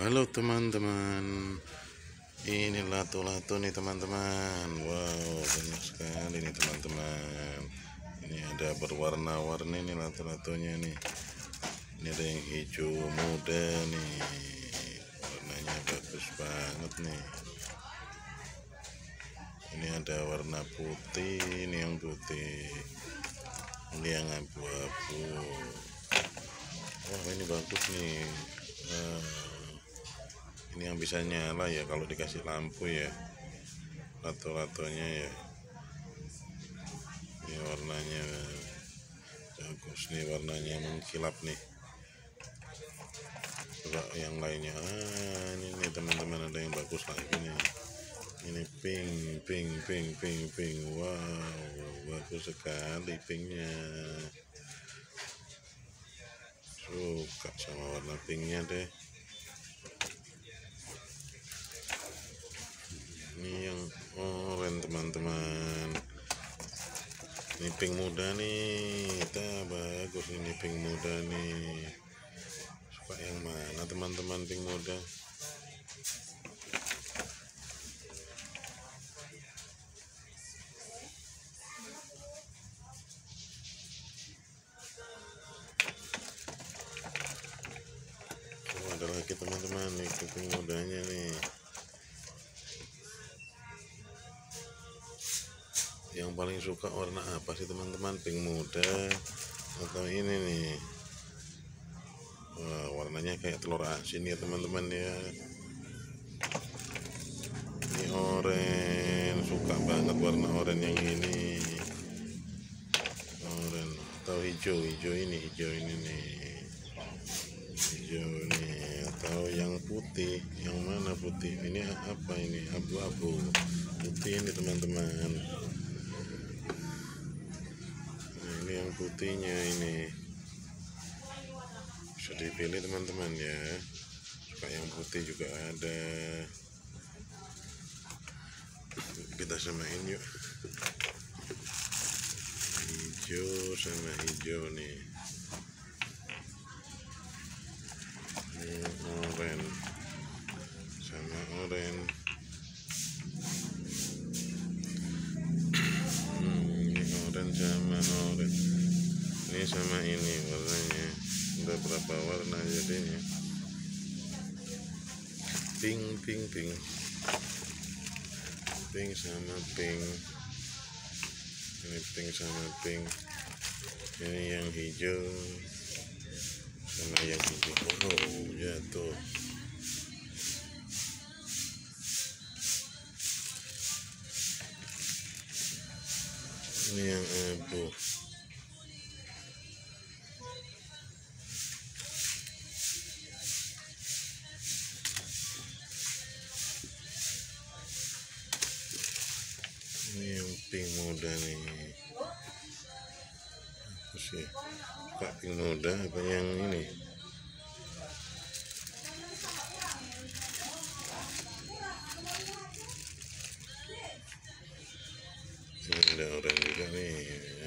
Halo teman-teman. Ini lato-lato nih teman-teman. Wow banyak sekali nih teman-teman. Ini ada berwarna-warni nih lato-latonya nih. Ini ada yang hijau muda nih. Warnanya bagus banget nih. Ini ada warna putih Ini yang putih. Ini yang abu-abu. Wah ini bagus nih. Nah, ini yang bisa nyala ya kalau dikasih lampu ya. Lato-latonya ya. Ini warnanya bagus nih warnanya mengkilap nih. Coba yang lainnya. Ah ini teman-teman ada yang bagus lagi nih. Ini pink pink pink pink pink. Wow bagus sekali pinknya. Suka sama warna pinknya deh ini yang oranye teman-teman. Ini pink muda nih kita bagus ini pink muda nih. Suka yang mana teman-teman pink muda? Oh, ada lagi teman-teman nih pink mudanya nih yang paling suka warna apa sih teman-teman? Pink muda atau ini nih. Wah, warnanya kayak telur asin ya teman-teman ya. Ini oranye suka banget warna oranye yang ini. Oranye atau hijau hijau ini hijau ini nih. Hijau nih atau yang putih. Yang mana putih? Ini apa ini? Abu-abu. Putih ini teman-teman Nah, ini yang putihnya ini. Bisa dipilih teman-teman ya. Suka yang putih juga ada. Kita samain yuk. Hijau sama hijau nih. Ini oranye sama oranye Hmm, ini sama oranye ini sama ini warnanya. Udah berapa warna jadinya? Pink pink pink. Pink sama pink. Ini pink sama pink. Ini yang hijau. Sama yang hijau. Oh jatuh. Ini yang abu ini pink muda nih. Apa sih? Pak pink muda apa yang ini? Ini ada oranye juga nih.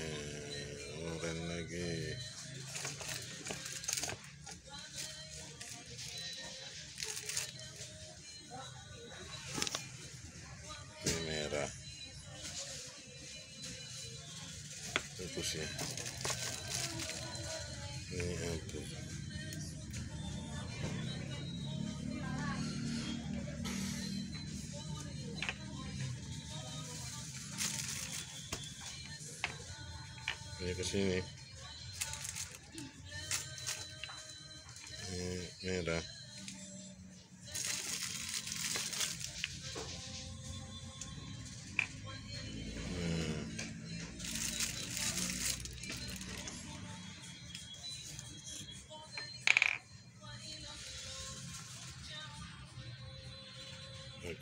Eh, oranye lagi ya ini abu ini ke ini merah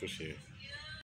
bagus ya